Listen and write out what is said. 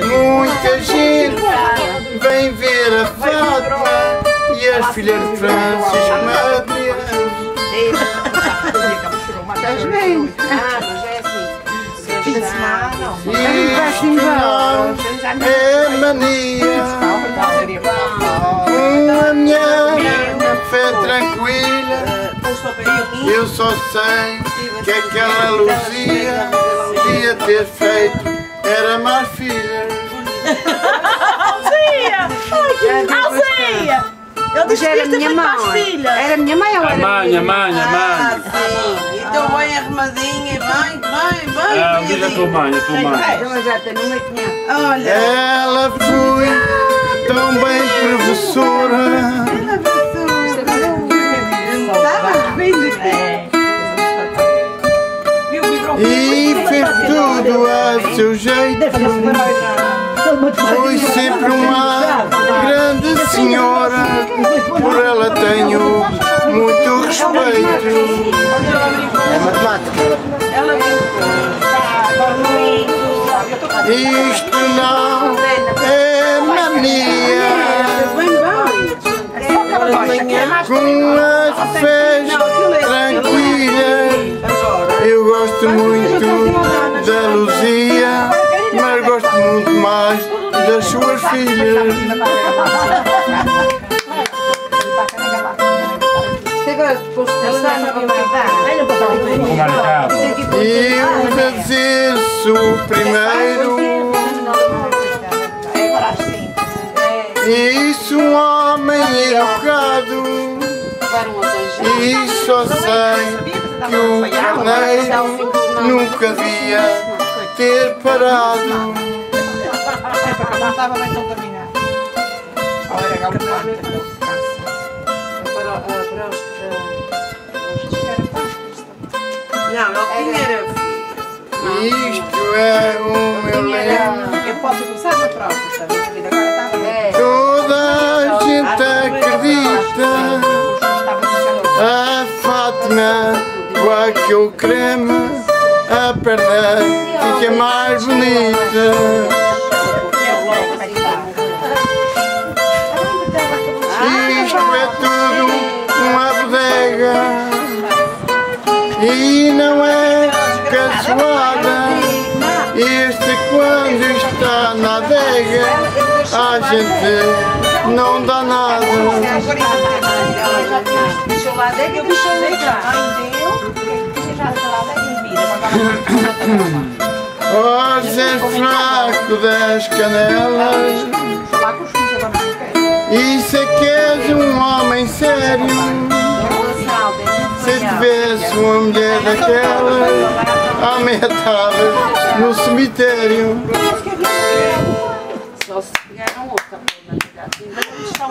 Muita gente vem ver a Fátima e as filhas de Francisco Madriano. Estás bem? Ah, mas é assim. Se achar, não. Isto não é mania. Uma minha fé tranquila. Eu só sei que aquela Luzia podia ter feito era mais filhas. Alzeia! Alzeia! Mas disse que era minha mãe. filhas. Era minha mãe ou A era mãe, a minha? mãe, a Ah, mãe. sim. Então bem arrumadinha, bem, bem, bem. Ah, diz a tua mãe, a tua mãe. Então já tenho uma tinha. Olha, Ela foi seu jeito. Foi sempre uma grande senhora. Por ela tenho muito respeito. É matemática. Isto não é mania. Com as fés tranquilas. Eu gosto muito da Luzia, mas gosto muito mais das suas filhas. Marcado. Eu desejo primeiro. Isso um homem educado. E só sei que o carneiro nunca devia ter parado. não estava bem contaminado. Olha, agora Não, era Isto é o meu lema. Eu posso começar na prova, sabe? A vida agora está bem. Toda a gente acredita. A Fátima com aquele creme, a perna fica mais bonita. Isto é tudo uma bodega e não é casuada. Este quando está na adega, a gente não dá nada. Deixou lá. Dentro, eu deixou Ó Zé fraco das canelas, isso é que és um homem sério. Se tivesse uma mulher daquela, aumentava no cemitério. Só se pegaram outra, na verdade. Mas eles são